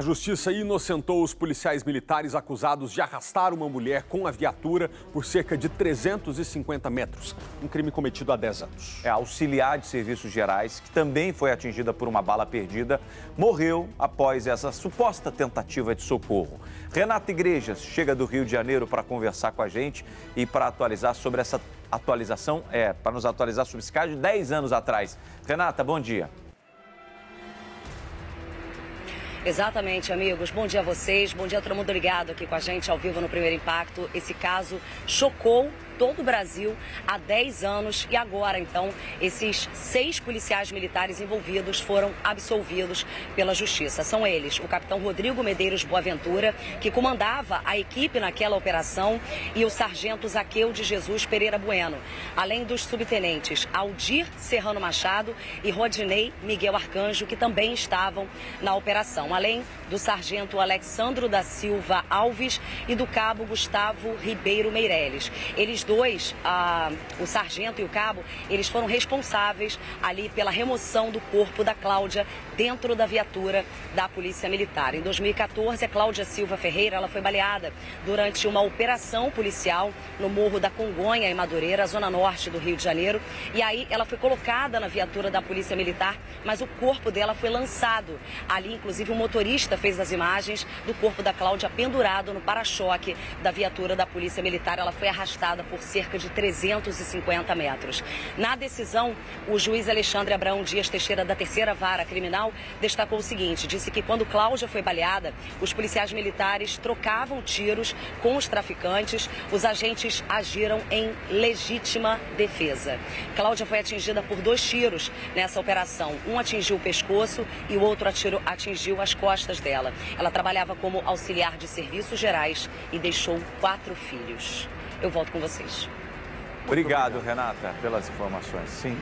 A justiça inocentou os policiais militares acusados de arrastar uma mulher com a viatura por cerca de 350 metros. Um crime cometido há 10 anos. É auxiliar de serviços gerais, que também foi atingida por uma bala perdida, morreu após essa suposta tentativa de socorro. Renata Igrejas chega do Rio de Janeiro para conversar com a gente e para atualizar sobre essa atualização, é, para nos atualizar sobre esse caso de 10 anos atrás. Renata, bom dia. Exatamente, amigos. Bom dia a vocês. Bom dia a todo mundo ligado aqui com a gente ao vivo no Primeiro Impacto. Esse caso chocou todo o Brasil há 10 anos e agora, então, esses seis policiais militares envolvidos foram absolvidos pela Justiça. São eles o capitão Rodrigo Medeiros Boaventura, que comandava a equipe naquela operação, e o sargento Zaqueu de Jesus Pereira Bueno, além dos subtenentes Aldir Serrano Machado e Rodinei Miguel Arcanjo, que também estavam na operação, além do sargento Alexandro da Silva Alves e do cabo Gustavo Ribeiro Meirelles. Eles dois, a, o sargento e o cabo, eles foram responsáveis ali pela remoção do corpo da Cláudia dentro da viatura da Polícia Militar. Em 2014, a Cláudia Silva Ferreira ela foi baleada durante uma operação policial no Morro da Congonha, em Madureira, zona norte do Rio de Janeiro. E aí ela foi colocada na viatura da Polícia Militar, mas o corpo dela foi lançado. Ali, inclusive, o motorista fez as imagens do corpo da Cláudia pendurado no para-choque da viatura da Polícia Militar. Ela foi arrastada por cerca de 350 metros. Na decisão, o juiz Alexandre Abraão Dias Teixeira, da terceira vara criminal, destacou o seguinte: disse que quando Cláudia foi baleada, os policiais militares trocavam tiros com os traficantes, os agentes agiram em legítima defesa. Cláudia foi atingida por dois tiros nessa operação. Um atingiu o pescoço e o outro atingiu as costas dela. Ela trabalhava como auxiliar de serviços gerais e deixou quatro filhos. Eu volto com vocês. Obrigado, Renata, pelas informações. Sim.